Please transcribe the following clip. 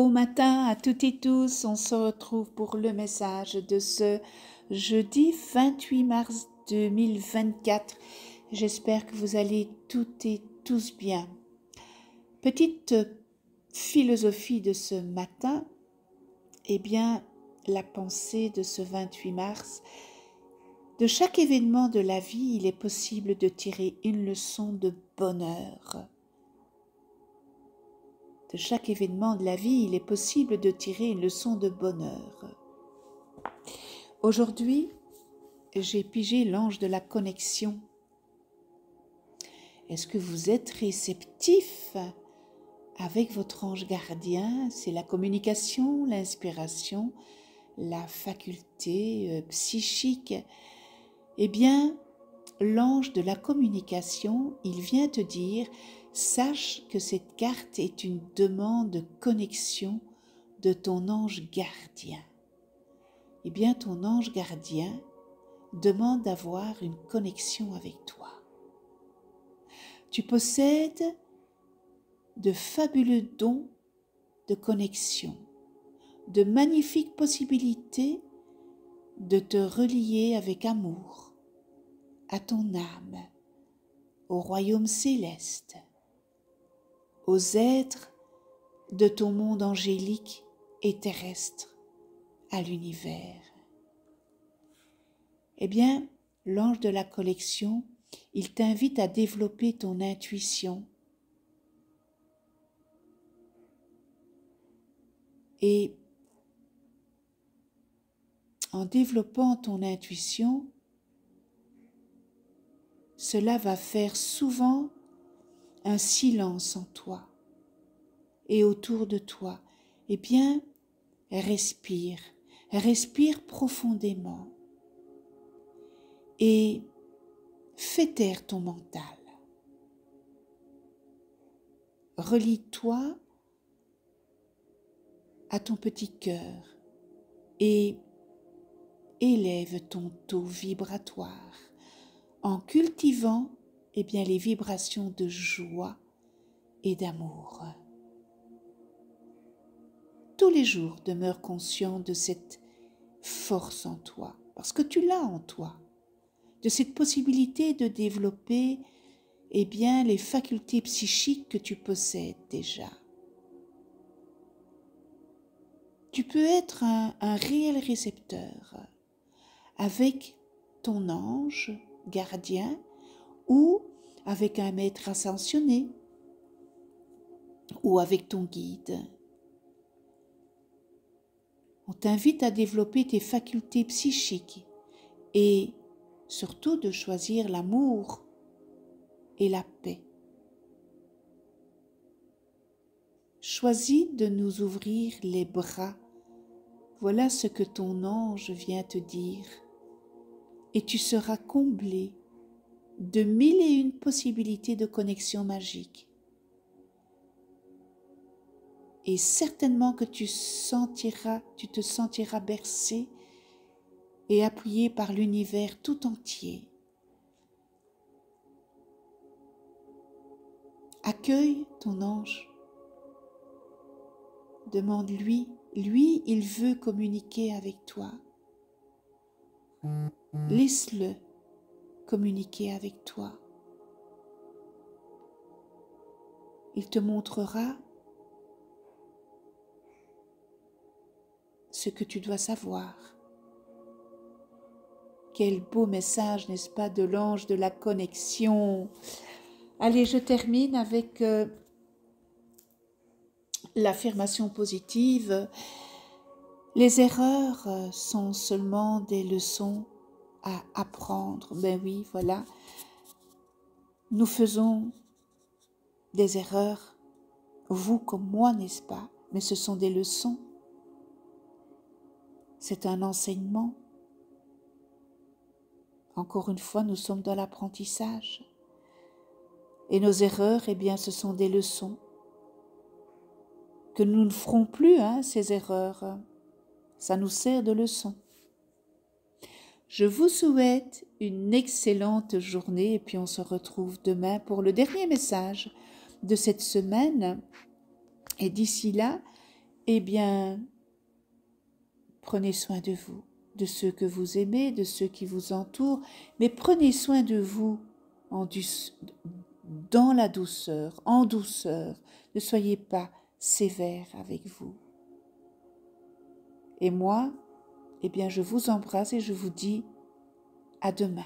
matin à toutes et tous. On se retrouve pour le message de ce jeudi 28 mars 2024. J'espère que vous allez toutes et tous bien. Petite philosophie de ce matin. Eh bien, la pensée de ce 28 mars. De chaque événement de la vie, il est possible de tirer une leçon de bonheur de chaque événement de la vie, il est possible de tirer une leçon de bonheur. Aujourd'hui, j'ai pigé l'ange de la connexion. Est-ce que vous êtes réceptif avec votre ange gardien? C'est la communication, l'inspiration, la faculté euh, psychique. Eh bien, l'ange de la communication, il vient te dire sache que cette carte est une demande de connexion de ton ange gardien. Eh bien, ton ange gardien demande d'avoir une connexion avec toi. Tu possèdes de fabuleux dons de connexion, de magnifiques possibilités de te relier avec amour à ton âme, au royaume céleste aux êtres de ton monde angélique et terrestre, à l'univers. Eh bien, l'ange de la collection, il t'invite à développer ton intuition et en développant ton intuition, cela va faire souvent un silence en toi et autour de toi, eh bien, respire, respire profondément et fais taire ton mental. Relie-toi à ton petit cœur et élève ton taux vibratoire en cultivant eh bien, les vibrations de joie et d'amour. Tous les jours, demeure conscient de cette force en toi, parce que tu l'as en toi, de cette possibilité de développer eh bien, les facultés psychiques que tu possèdes déjà. Tu peux être un, un réel récepteur avec ton ange gardien ou avec un maître ascensionné ou avec ton guide. On t'invite à développer tes facultés psychiques et surtout de choisir l'amour et la paix. Choisis de nous ouvrir les bras. Voilà ce que ton ange vient te dire. Et tu seras comblé de mille et une possibilités de connexion magique. Et certainement que tu sentiras, tu te sentiras bercé et appuyé par l'univers tout entier. Accueille ton ange. Demande-lui, lui, il veut communiquer avec toi. Laisse-le communiquer avec toi. Il te montrera ce que tu dois savoir. Quel beau message, n'est-ce pas, de l'ange de la connexion. Allez, je termine avec euh, l'affirmation positive. Les erreurs euh, sont seulement des leçons à apprendre. Ben oui, voilà. Nous faisons des erreurs, vous comme moi, n'est-ce pas? Mais ce sont des leçons. C'est un enseignement. Encore une fois, nous sommes dans l'apprentissage. Et nos erreurs, eh bien, ce sont des leçons. Que nous ne ferons plus, hein, ces erreurs. Ça nous sert de leçon. Je vous souhaite une excellente journée et puis on se retrouve demain pour le dernier message de cette semaine. Et d'ici là, eh bien, prenez soin de vous, de ceux que vous aimez, de ceux qui vous entourent, mais prenez soin de vous dans la douceur, en douceur. Ne soyez pas sévère avec vous. Et moi, eh bien, je vous embrasse et je vous dis à demain.